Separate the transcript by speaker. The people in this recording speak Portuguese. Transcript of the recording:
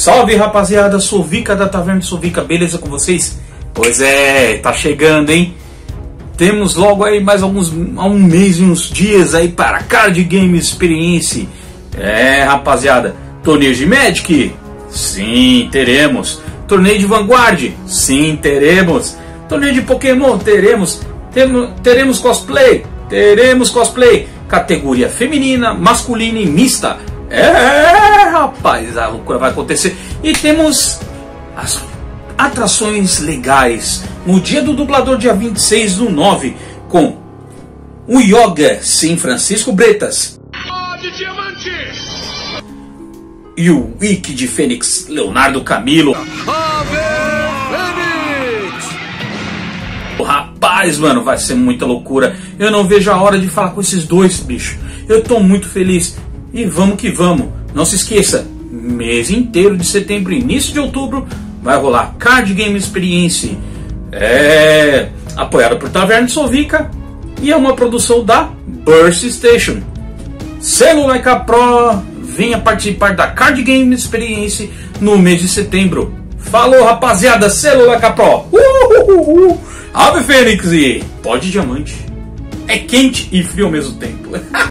Speaker 1: Salve rapaziada, Sovica da Taverna Sovica, beleza com vocês? Pois é, tá chegando, hein? Temos logo aí mais alguns um mês e uns dias aí para Card Game Experience. É, rapaziada, torneio de Magic? Sim, teremos. Torneio de Vanguard? Sim, teremos. Torneio de Pokémon? Teremos. Temo, teremos cosplay? Teremos cosplay. Categoria feminina, masculina e mista. É, rapaz, a loucura vai acontecer. E temos as atrações legais no dia do dublador, dia 26 do 9, com o Yoga sem Francisco Bretas. E o Wiki de Fênix, Leonardo Camilo. O Rapaz, mano, vai ser muita loucura. Eu não vejo a hora de falar com esses dois, bicho. Eu tô muito feliz. E vamos que vamos. Não se esqueça, mês inteiro de setembro, início de outubro, vai rolar Card Game Experience. É apoiado por Taverna de Sovica e é uma produção da Burst Station. Like Pro, venha participar da Card Game Experience no mês de setembro. Falou, rapaziada, Like Pro. Uhuhuhu. Ave Fênix e pode diamante. É quente e frio ao mesmo tempo.